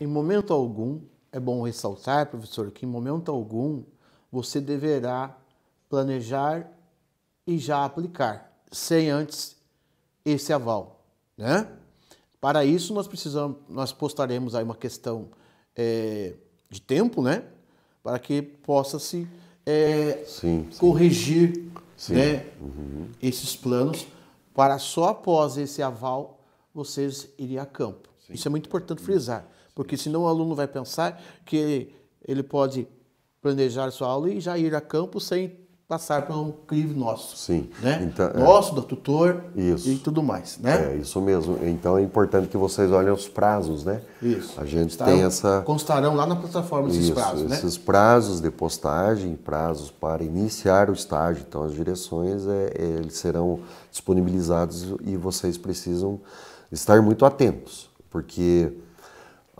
Em momento algum, é bom ressaltar, professor, que em momento algum você deverá planejar e já aplicar, sem antes esse aval, né? Para isso nós precisamos, nós postaremos aí uma questão é, de tempo, né? Para que possa se é, sim, sim. corrigir sim. Né, uhum. esses planos para só após esse aval vocês irem a campo. Isso é muito importante frisar, porque senão o aluno vai pensar que ele pode planejar sua aula e já ir a campo sem passar por um crivo nosso. Sim. Né? Então, é. nosso, do tutor isso. e tudo mais. Né? É, isso mesmo. Então é importante que vocês olhem os prazos, né? Isso. A gente Estarão, tem essa. Constarão lá na plataforma esses isso, prazos, né? Esses prazos de postagem, prazos para iniciar o estágio. Então as direções é, é, eles serão disponibilizados e vocês precisam estar muito atentos, porque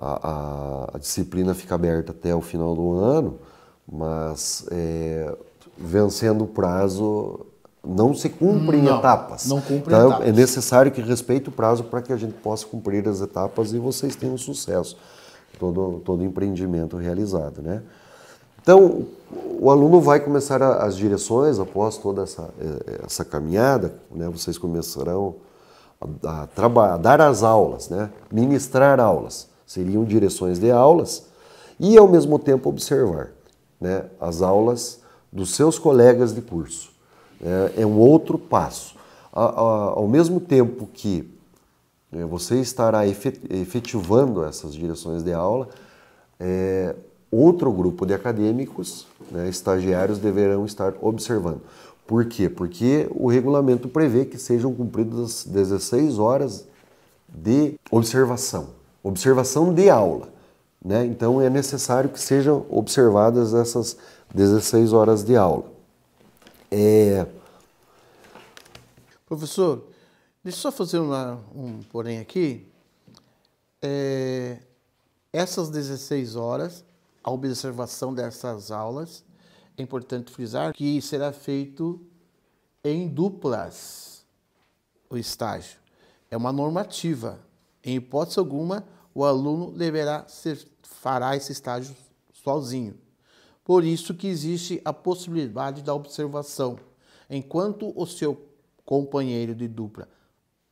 a, a, a disciplina fica aberta até o final do ano, mas é, vencendo o prazo, não se cumpre em etapas. Não cumpre então, etapas. É necessário que respeite o prazo para que a gente possa cumprir as etapas e vocês tenham sucesso, todo, todo empreendimento realizado, né? Então, o aluno vai começar as direções após toda essa, eh, essa caminhada, né? vocês começarão a, a, a dar as aulas, né? ministrar aulas. Seriam direções de aulas e, ao mesmo tempo, observar né? as aulas dos seus colegas de curso. É, é um outro passo. A, a, ao mesmo tempo que é, você estará efetivando essas direções de aula, é, outro grupo de acadêmicos, né, estagiários, deverão estar observando. Por quê? Porque o regulamento prevê que sejam cumpridas 16 horas de observação, observação de aula. Né? Então é necessário que sejam observadas essas 16 horas de aula. É... Professor, deixa eu só fazer uma, um porém aqui. É, essas 16 horas, a observação dessas aulas, é importante frisar que será feito em duplas o estágio. É uma normativa. Em hipótese alguma, o aluno deverá ser, fará esse estágio sozinho. Por isso que existe a possibilidade da observação. Enquanto o seu companheiro de dupla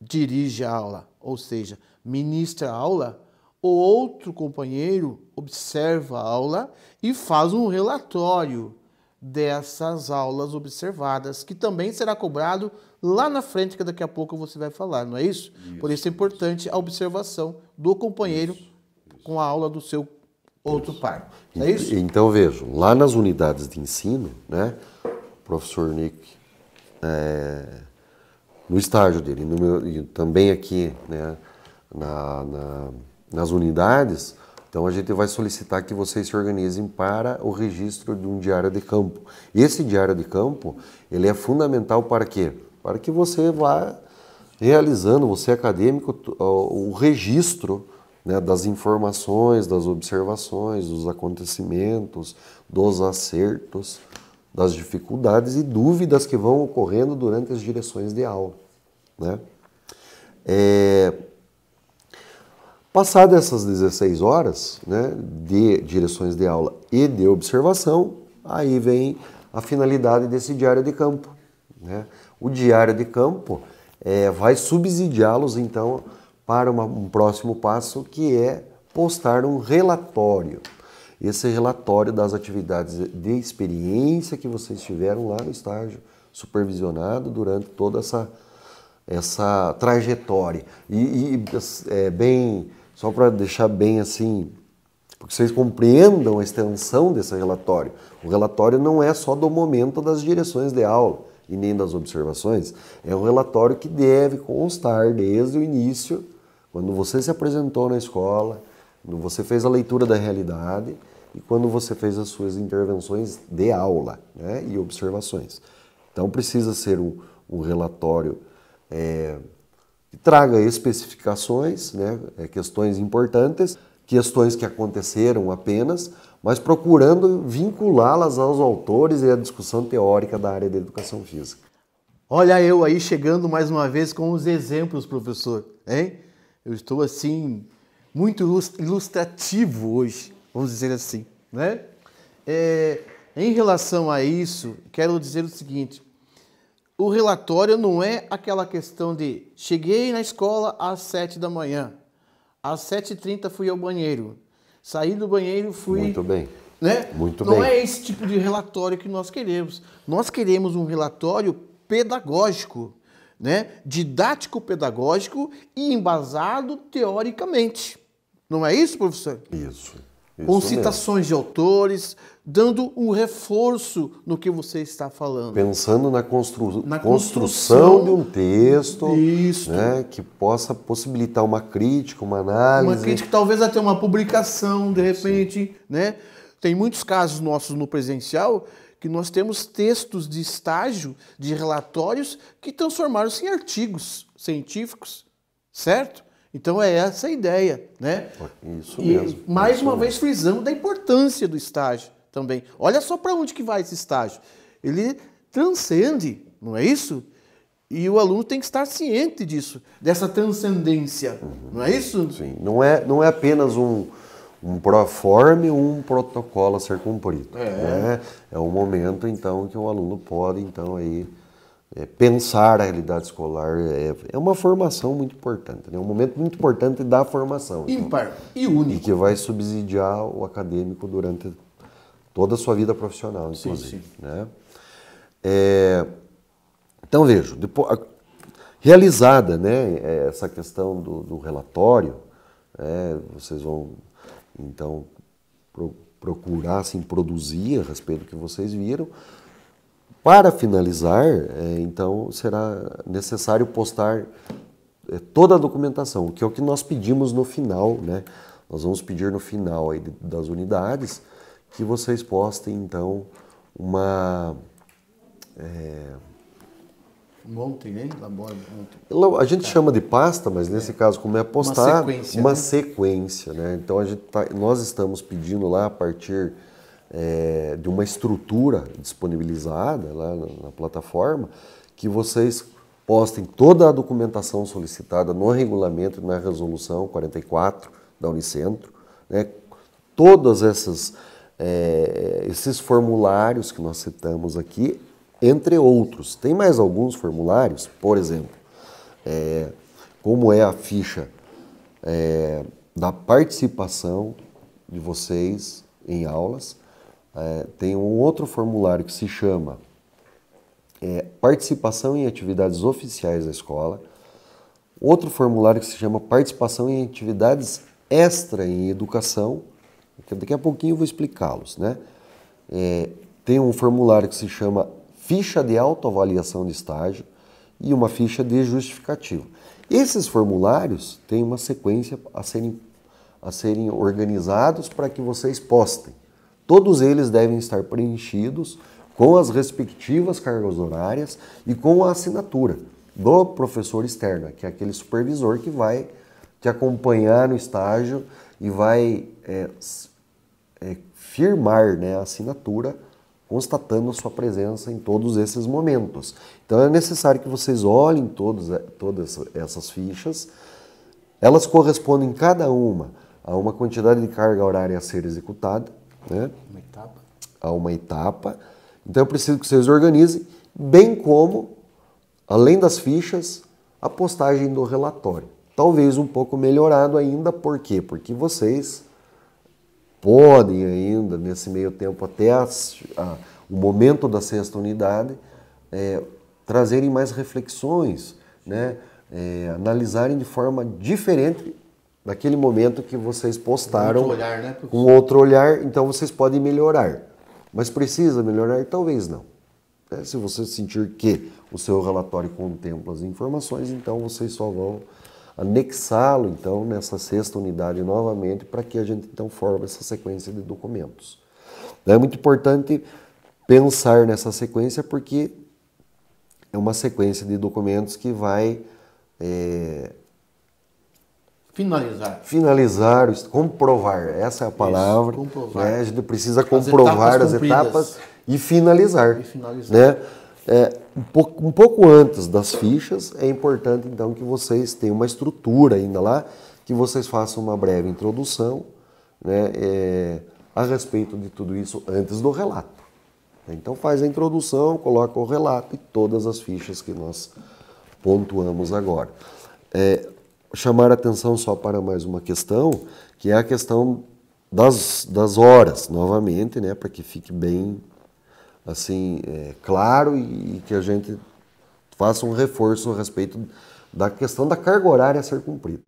dirige a aula, ou seja, ministra a aula, o outro companheiro observa a aula e faz um relatório dessas aulas observadas, que também será cobrado lá na frente, que daqui a pouco você vai falar, não é isso? isso. Por isso é importante a observação do companheiro isso. com a aula do seu outro par. É isso? Então vejam, lá nas unidades de ensino, né, o professor Nick, é, no estágio dele, meu, e também aqui né, na, na, nas unidades, então a gente vai solicitar que vocês se organizem para o registro de um diário de campo. Esse diário de campo, ele é fundamental para quê? Para que você vá realizando, você acadêmico, o registro né, das informações, das observações, dos acontecimentos, dos acertos, das dificuldades e dúvidas que vão ocorrendo durante as direções de aula. Né? É, Passadas essas 16 horas né, de direções de aula e de observação, aí vem a finalidade desse diário de campo. Né? O diário de campo é, vai subsidiá-los, então, para uma, um próximo passo que é postar um relatório. Esse relatório das atividades de experiência que vocês tiveram lá no estágio supervisionado durante toda essa, essa trajetória. E, e é bem, só para deixar bem assim, porque vocês compreendam a extensão desse relatório. O relatório não é só do momento das direções de aula e nem das observações, é um relatório que deve constar desde o início quando você se apresentou na escola, quando você fez a leitura da realidade e quando você fez as suas intervenções de aula né, e observações. Então precisa ser um, um relatório é, traga especificações, né, é, questões importantes, questões que aconteceram apenas, mas procurando vinculá-las aos autores e à discussão teórica da área da educação física. Olha eu aí chegando mais uma vez com os exemplos, professor, hein? Eu estou assim muito ilustrativo hoje, vamos dizer assim, né? É, em relação a isso, quero dizer o seguinte: o relatório não é aquela questão de cheguei na escola às sete da manhã, às sete e trinta fui ao banheiro, saí do banheiro fui. Muito bem. Né? Muito não bem. é esse tipo de relatório que nós queremos. Nós queremos um relatório pedagógico, né? didático-pedagógico e embasado teoricamente. Não é isso, professor? Isso. Isso Com mesmo. citações de autores, dando um reforço no que você está falando. Pensando na, constru... Na construção construção. de um texto Isso. né, que possa possibilitar uma crítica, uma análise. Uma crítica, talvez até uma publicação, de repente, né? Tem muitos casos nossos no presencial que nós temos textos de estágio, de relatórios que transformaram-se em artigos científicos, certo? Então é essa a ideia, né? Isso e mesmo. mais isso uma mesmo. vez frisando da importância do estágio também. Olha só para onde que vai esse estágio. Ele transcende, não é isso? E o aluno tem que estar ciente disso, dessa transcendência, não é isso? Sim, não é, não é apenas um, um proforme, um protocolo a ser cumprido. É. né? é um momento, então, que o aluno pode, então, aí, é, pensar a realidade escolar. É, é uma formação muito importante, né? um momento muito importante da formação. então, Ímpar e e único. que vai subsidiar o acadêmico durante toda a sua vida profissional, inclusive. sim. Né? É, então, vejo, depois, a- realizada né, é, essa questão do, do relatório, é, vocês vão, então, pro- procurar assim, produzir a respeito do que vocês viram. Para finalizar, é, então, será necessário postar é, toda a documentação, que é o que nós pedimos no final, né? Nós vamos pedir no final aí das unidades que vocês postem, então, uma... Ontem, né? Labora ontem. A gente chama de pasta, mas nesse caso, como é postado, sequência, uma né? sequência, né? Então a gente tá- nós estamos pedindo lá a partir é, de uma estrutura disponibilizada lá na, na plataforma que vocês postem toda a documentação solicitada no regulamento e na resolução 44 da Unicentro, né? Todas essas é, esses formulários que nós citamos aqui, entre outros. Tem mais alguns formulários, por exemplo, é, como é a ficha é, da participação de vocês em aulas. É, tem um outro formulário que se chama é, Participação em atividades oficiais da escola. Outro formulário que se chama Participação em atividades extra em educação. que Daqui a pouquinho eu vou explicá-los. Né? É, tem um formulário que se chama Ficha de Autoavaliação de Estágio e uma ficha de justificativa. Esses formulários têm uma sequência a serem, a serem organizados para que vocês postem. Todos eles devem estar preenchidos com as respectivas cargas horárias e com a assinatura do professor externo, que é aquele supervisor que vai te acompanhar no estágio e vai é, é, firmar né, a assinatura constatando a sua presença em todos esses momentos. Então é necessário que vocês olhem eh, todas essas fichas. Elas correspondem cada uma a uma quantidade de carga horária a ser executada, né? Uma etapa. a uma etapa. Então eu preciso que vocês organizem, bem como, além das fichas, a postagem do relatório. Talvez um pouco melhorado ainda, por quê? Porque vocês podem ainda, nesse meio tempo, até as- a- o momento da sexta unidade, é, trazerem mais reflexões, né? É, analisarem de forma diferente daquele momento que vocês postaram outro olhar, né, com outro olhar, então vocês podem melhorar. Mas precisa melhorar? Talvez não. né? Se você sentir que o seu relatório contempla as informações, então vocês só vão anexá-lo então nessa sexta unidade novamente para que a gente então forme essa sequência de documentos. É muito importante pensar nessa sequência porque é uma sequência de documentos que vai é, Finalizar. finalizar, comprovar, essa é a palavra. comprovar. né? A gente precisa As comprovar etapas as etapas e finalizar. E finalizar. Né? É, um, pouco, um pouco antes das fichas, é importante então que vocês tenham uma estrutura ainda lá que vocês façam uma breve introdução né, é, a respeito de tudo isso antes do relato. Então faz a introdução, coloca o relato e todas as fichas que nós pontuamos agora. É, chamar atenção só para mais uma questão, que é a questão das, das horas, novamente, né, para que fique bem assim é, claro e, e que a gente faça um reforço a respeito da questão da carga horária a ser cumprida.